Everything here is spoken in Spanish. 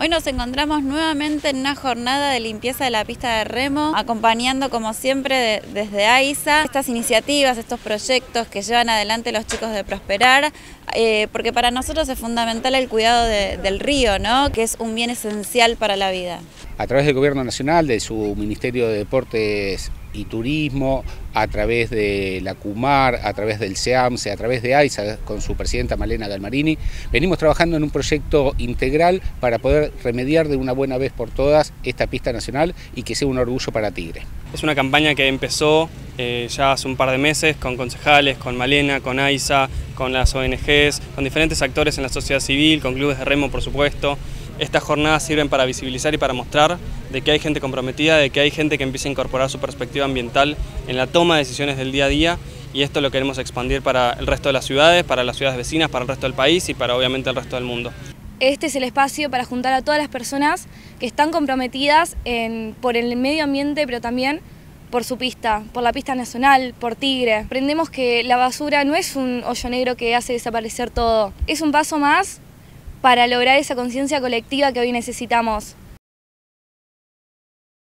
Hoy nos encontramos nuevamente en una jornada de limpieza de la pista de remo, acompañando como siempre desde AISA estas iniciativas, estos proyectos que llevan adelante los chicos de Prosperar, eh, porque para nosotros es fundamental el cuidado del río, ¿no? que es un bien esencial para la vida. A través del Gobierno Nacional, de su Ministerio de Deportes y Turismo, a través de la CUMAR, a través del SEAMSE, a través de AISA, con su presidenta Malena Galmarini, venimos trabajando en un proyecto integral para poder remediar de una buena vez por todas esta pista nacional y que sea un orgullo para Tigre. Es una campaña que empezó eh, ya hace un par de meses con concejales, con Malena, con AISA, con las ONGs, con diferentes actores en la sociedad civil, con clubes de remo por supuesto. Estas jornadas sirven para visibilizar y para mostrar de que hay gente comprometida, de que hay gente que empieza a incorporar su perspectiva ambiental en la toma de decisiones del día a día y esto lo queremos expandir para el resto de las ciudades, para las ciudades vecinas, para el resto del país y para obviamente el resto del mundo. Este es el espacio para juntar a todas las personas que están comprometidas por el medio ambiente, pero también por su pista, por la pista nacional, por Tigre. Aprendemos que la basura no es un hoyo negro que hace desaparecer todo, es un paso más para lograr esa conciencia colectiva que hoy necesitamos.